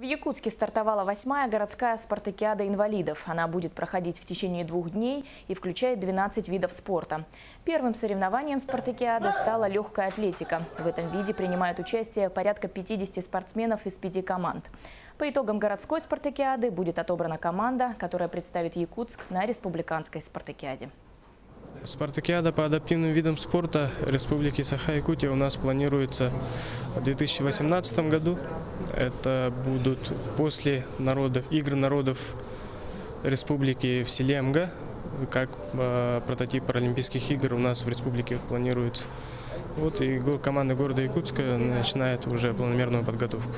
В Якутске стартовала восьмая городская спартакиада инвалидов. Она будет проходить в течение двух дней и включает 12 видов спорта. Первым соревнованием спартакиады стала легкая атлетика. В этом виде принимают участие порядка 50 спортсменов из пяти команд. По итогам городской спартакиады будет отобрана команда, которая представит Якутск на республиканской спартакиаде. Спартакиада по адаптивным видам спорта Республики Саха-Якутия у нас планируется в 2018 году. Это будут после народов, игр народов Республики в селе МГ, как э, прототип Паралимпийских игр у нас в республике планируется. Вот и команда города Якутска начинает уже планомерную подготовку.